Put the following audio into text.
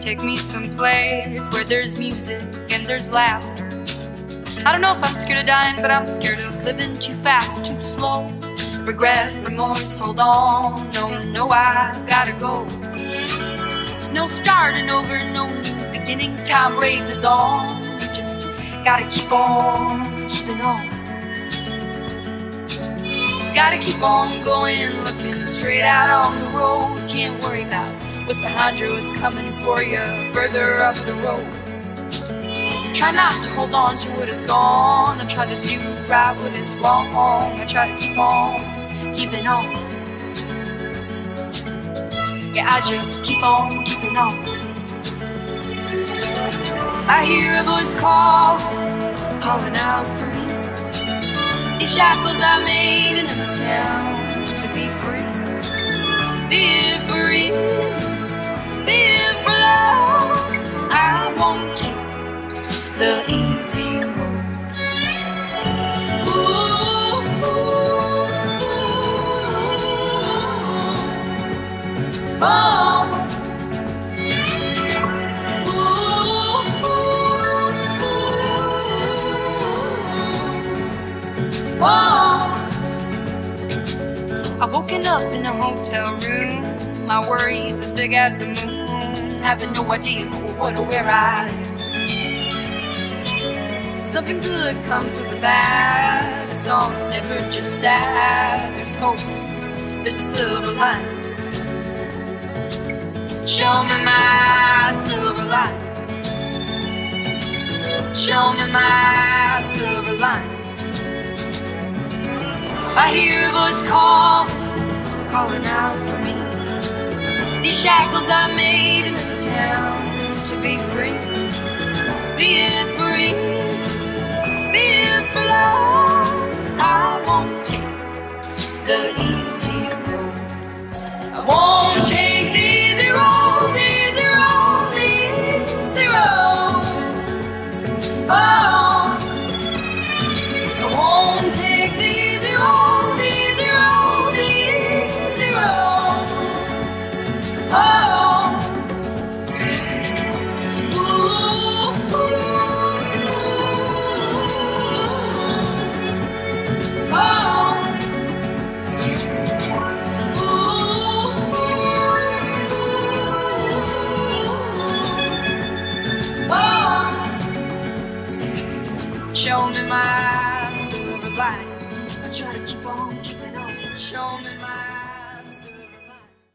Take me someplace where there's music and there's laughter. I don't know if I'm scared of dying, but I'm scared of living too fast, too slow. Regret, remorse, hold on. No, no, I've gotta go. There's no starting over, no new beginnings. Time raises on. Just gotta keep on keeping on. Gotta keep on going, looking straight out on the road. Can't worry about what's behind you, what's coming for you further up the road. Try not to hold on to what is gone. I try to do right what is wrong. I try to keep on keeping on. Yeah, I just keep on keeping on. I hear a voice call, calling out for me. These shackles I made in a town to be free. Be it for love. I won't take the easy road. Ooh, ooh, ooh, oh. I woken up in a hotel room. My worries as big as the moon. Having no idea what or where I Something good comes with the bad. The song's never just sad. There's hope. There's a silver lining. Show me my silver lining. Show me my silver lining. I hear a voice call, calling out for me. These shackles I made in the town to be free. Be it for ease, be it. I won't take the easy road. I won't take the easy road, the easy road, the easy road. Oh, I won't take the easy road,